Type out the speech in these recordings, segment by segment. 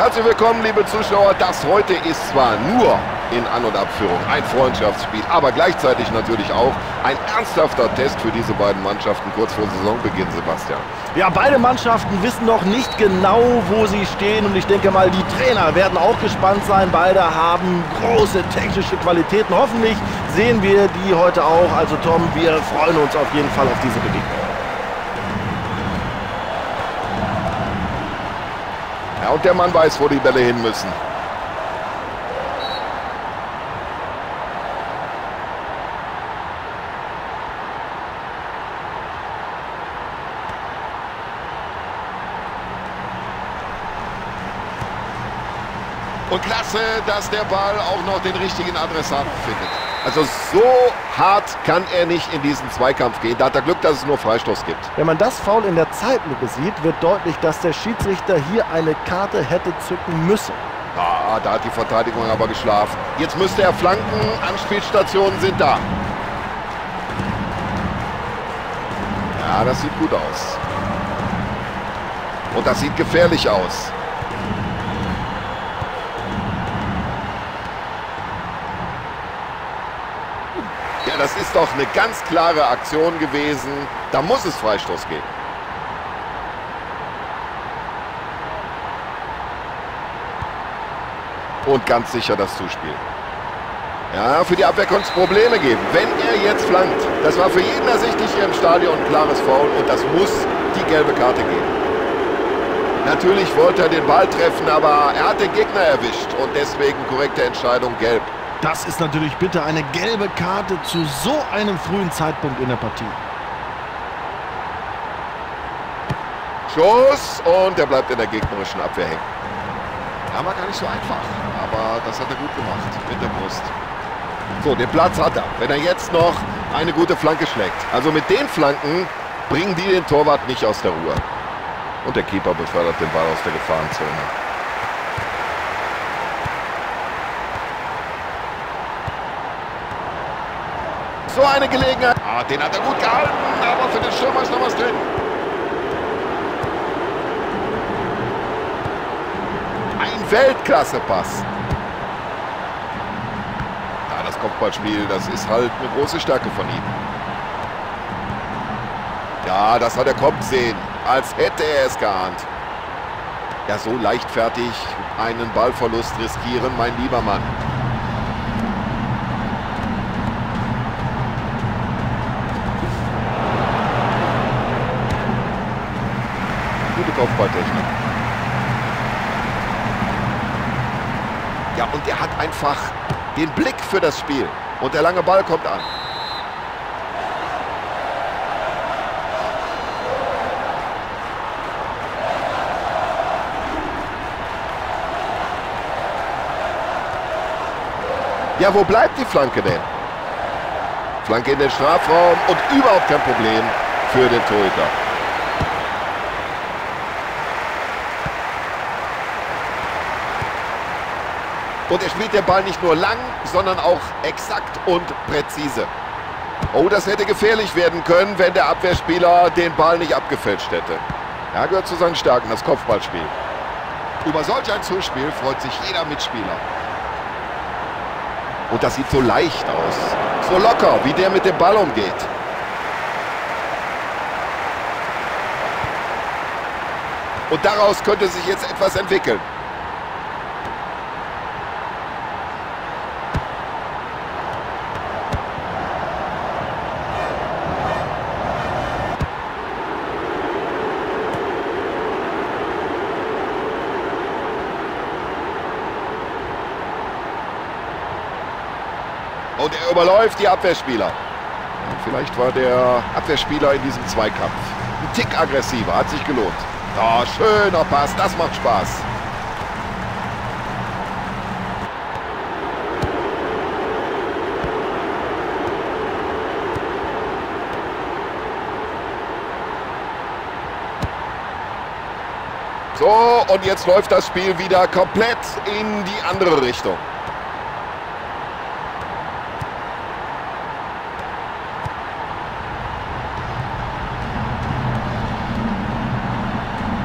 Herzlich willkommen, liebe Zuschauer. Das heute ist zwar nur in An- und Abführung ein Freundschaftsspiel, aber gleichzeitig natürlich auch ein ernsthafter Test für diese beiden Mannschaften kurz vor Saisonbeginn, Sebastian. Ja, beide Mannschaften wissen noch nicht genau, wo sie stehen und ich denke mal, die Trainer werden auch gespannt sein. Beide haben große technische Qualitäten. Hoffentlich sehen wir die heute auch. Also Tom, wir freuen uns auf jeden Fall auf diese Begegnung. Und der Mann weiß, wo die Bälle hin müssen. Und klasse, dass der Ball auch noch den richtigen Adressaten findet. Also so hart kann er nicht in diesen Zweikampf gehen. Da hat er Glück, dass es nur Freistoß gibt. Wenn man das Foul in der Zeitlupe sieht, wird deutlich, dass der Schiedsrichter hier eine Karte hätte zücken müssen. Ah, da hat die Verteidigung aber geschlafen. Jetzt müsste er flanken. Anspielstationen sind da. Ja, das sieht gut aus. Und das sieht gefährlich aus. Das ist doch eine ganz klare Aktion gewesen. Da muss es Freistoß geben. Und ganz sicher das Zuspiel. Ja, für die Abwehr konnte es Probleme geben. Wenn er jetzt flankt, das war für jeden ersichtlich hier im Stadion ein klares Foul und das muss die gelbe Karte geben. Natürlich wollte er den Ball treffen, aber er hat den Gegner erwischt und deswegen korrekte Entscheidung gelb. Das ist natürlich bitte eine gelbe Karte zu so einem frühen Zeitpunkt in der Partie. Schuss und er bleibt in der gegnerischen Abwehr hängen. Ja, war gar nicht so einfach, aber das hat er gut gemacht mit der Brust. So, den Platz hat er, wenn er jetzt noch eine gute Flanke schlägt. Also mit den Flanken bringen die den Torwart nicht aus der Ruhe. Und der Keeper befördert den Ball aus der Gefahrenzone. So eine Gelegenheit. Ah, den hat er gut gehalten, aber für den Stürmer ist noch was drin. Ein Weltklasse-Pass. Ja, das Kopfballspiel, das ist halt eine große Stärke von ihm. Ja, das hat er kommen sehen, als hätte er es geahnt. Ja, so leichtfertig einen Ballverlust riskieren, mein lieber Mann. Gute Kopfballtechnik. Ja, und er hat einfach den Blick für das Spiel. Und der lange Ball kommt an. Ja, wo bleibt die Flanke denn? Flanke in den Strafraum und überhaupt kein Problem für den Torhüter. Und er spielt den Ball nicht nur lang, sondern auch exakt und präzise. Oh, das hätte gefährlich werden können, wenn der Abwehrspieler den Ball nicht abgefälscht hätte. Er gehört zu seinen Stärken, das Kopfballspiel. Über solch ein Zuspiel freut sich jeder Mitspieler. Und das sieht so leicht aus. So locker, wie der mit dem Ball umgeht. Und daraus könnte sich jetzt etwas entwickeln. Und er überläuft die Abwehrspieler. Vielleicht war der Abwehrspieler in diesem Zweikampf ein Tick aggressiver, hat sich gelohnt. Ja, schöner Pass, das macht Spaß. So, und jetzt läuft das Spiel wieder komplett in die andere Richtung.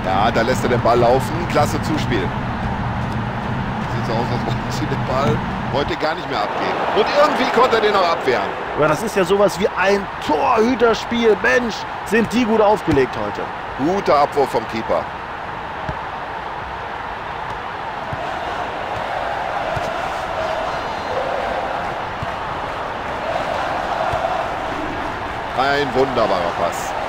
Ja, da lässt er den Ball laufen. Klasse Zuspiel. sieht so aus, als wollten sie den Ball heute gar nicht mehr abgeben. Und irgendwie konnte er den auch abwehren. Aber das ist ja sowas wie ein Torhüterspiel. Mensch, sind die gut aufgelegt heute. Guter Abwurf vom Keeper. Ein wunderbarer Pass.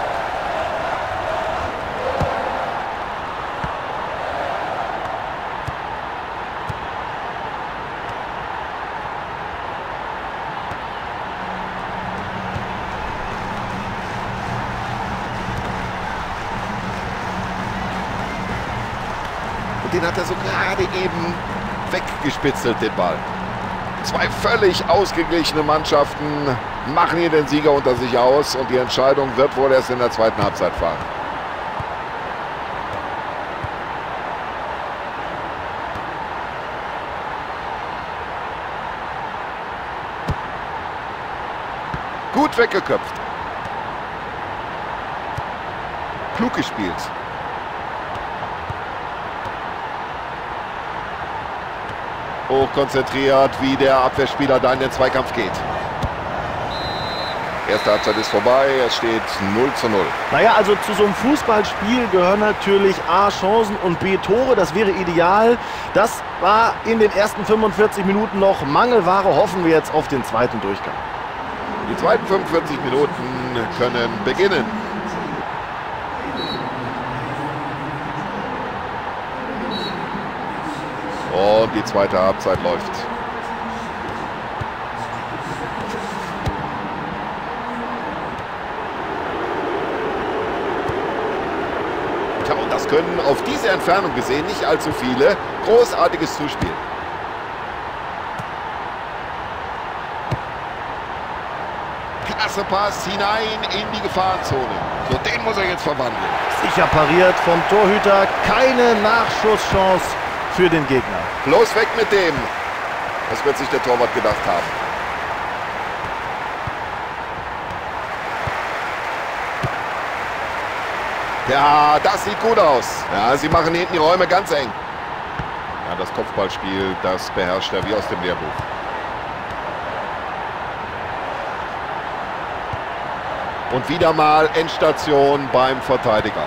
Den hat er so gerade eben weggespitzelt, den Ball. Zwei völlig ausgeglichene Mannschaften machen hier den Sieger unter sich aus und die Entscheidung wird wohl erst in der zweiten Halbzeit fallen. Gut weggeköpft. Klug gespielt. Hochkonzentriert, wie der Abwehrspieler da in den Zweikampf geht. Erste Halbzeit ist vorbei, es steht 0 zu 0. Naja, also zu so einem Fußballspiel gehören natürlich A, Chancen und B, Tore. Das wäre ideal. Das war in den ersten 45 Minuten noch Mangelware. Hoffen wir jetzt auf den zweiten Durchgang. Die zweiten 45 Minuten können beginnen. Und die zweite Halbzeit läuft. Und das können auf diese Entfernung gesehen nicht allzu viele. Großartiges Zuspiel. Klasse Pass hinein in die Gefahrenzone. So, den muss er jetzt verwandeln. Sicher pariert vom Torhüter. Keine Nachschusschance für den Gegner. Bloß weg mit dem. Das wird sich der Torwart gedacht haben. Ja, das sieht gut aus. Ja, sie machen hinten die Räume ganz eng. Ja, das Kopfballspiel, das beherrscht er wie aus dem Lehrbuch. Und wieder mal Endstation beim Verteidiger.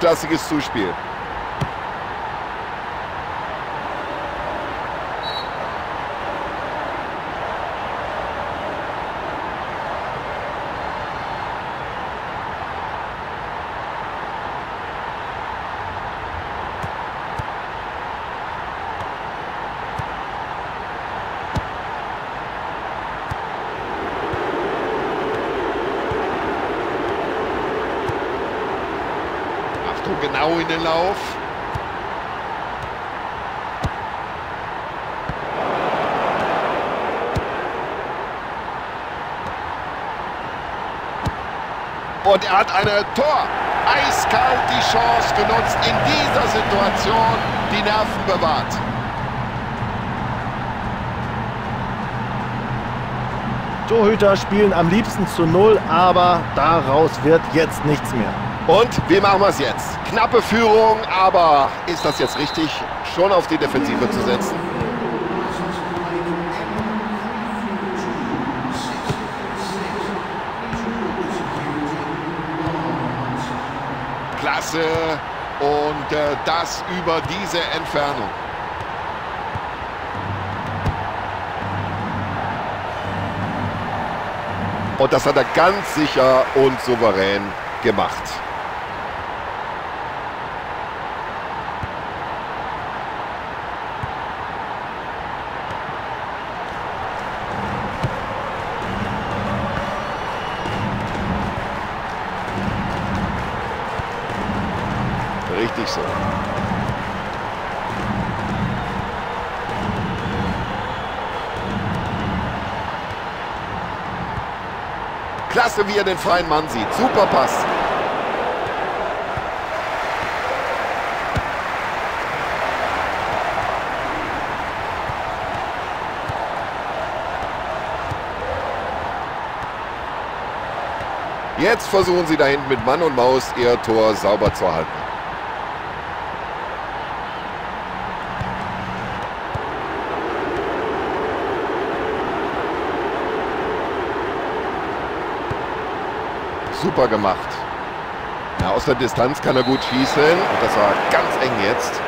Erstklassiges Zuspiel. Achtung, genau in den Lauf. Und er hat eine Tor. Eiskalt die Chance genutzt, in dieser Situation die Nerven bewahrt. Torhüter spielen am liebsten zu Null, aber daraus wird jetzt nichts mehr. Und wie machen wir es jetzt? Knappe Führung, aber ist das jetzt richtig, schon auf die Defensive zu setzen? Klasse und äh, das über diese Entfernung. Und das hat er ganz sicher und souverän gemacht. Richtig so. Klasse, wie er den freien Mann sieht. Super Pass. Jetzt versuchen sie da hinten mit Mann und Maus ihr Tor sauber zu halten. Super gemacht. Ja, aus der Distanz kann er gut schießen. Und das war ganz eng jetzt.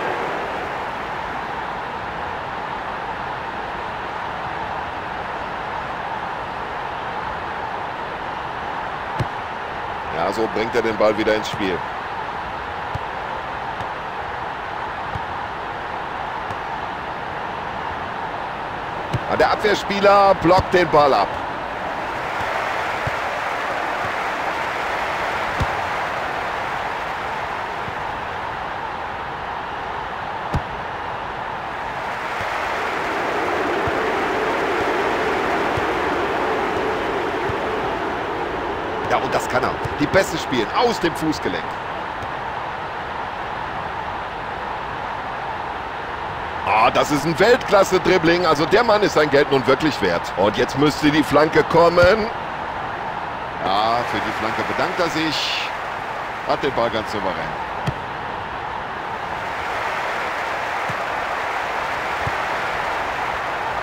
Ja, so bringt er den Ball wieder ins Spiel. Der Abwehrspieler blockt den Ball ab. Ja, und das kann er. Die Beste spielen, aus dem Fußgelenk. Ah, das ist ein Weltklasse-Dribbling. Also der Mann ist sein Geld nun wirklich wert. Und jetzt müsste die Flanke kommen. Ja, für die Flanke bedankt er sich. Hat den Ball ganz souverän.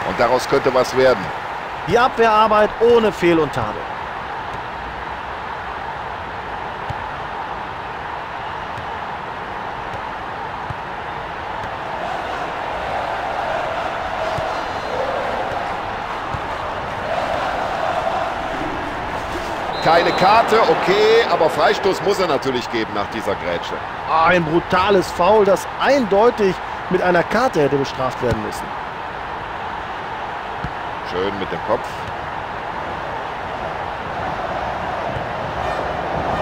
Und daraus könnte was werden. Die Abwehrarbeit ohne Fehl und Tadel. Keine Karte, okay, aber Freistoß muss er natürlich geben nach dieser Grätsche. Ah, ein brutales Foul, das eindeutig mit einer Karte hätte bestraft werden müssen. Schön mit dem Kopf.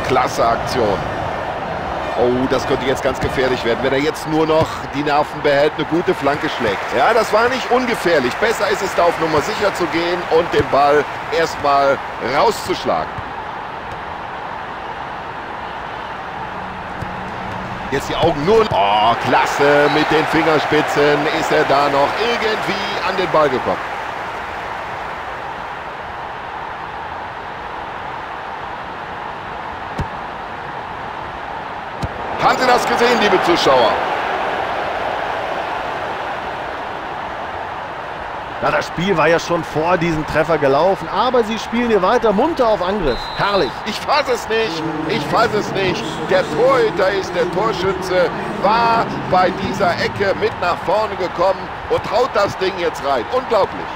Klasse Aktion. Oh, das könnte jetzt ganz gefährlich werden, wenn er jetzt nur noch die Nerven behält, eine gute Flanke schlägt. Ja, das war nicht ungefährlich. Besser ist es da auf Nummer sicher zu gehen und den Ball erstmal rauszuschlagen. Jetzt die Augen nur. Oh, klasse. Mit den Fingerspitzen ist er da noch irgendwie an den Ball gekommen. Haben Sie das gesehen, liebe Zuschauer? Na, das Spiel war ja schon vor diesem Treffer gelaufen, aber sie spielen hier weiter munter auf Angriff. Herrlich. Ich fasse es nicht. Ich fasse es nicht. Der Torhüter ist der Torschütze, war bei dieser Ecke mit nach vorne gekommen und traut das Ding jetzt rein. Unglaublich.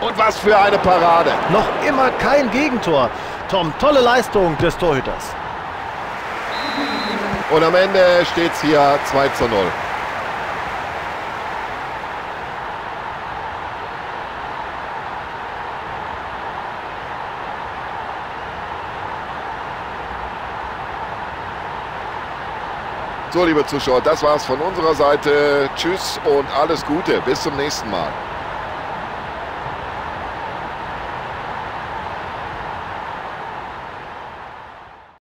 Und was für eine Parade. Noch immer kein Gegentor. Tom, tolle Leistung des Torhüters. Und am Ende steht es hier 2 zu 0. So, liebe Zuschauer, das war's von unserer Seite. Tschüss und alles Gute. Bis zum nächsten Mal.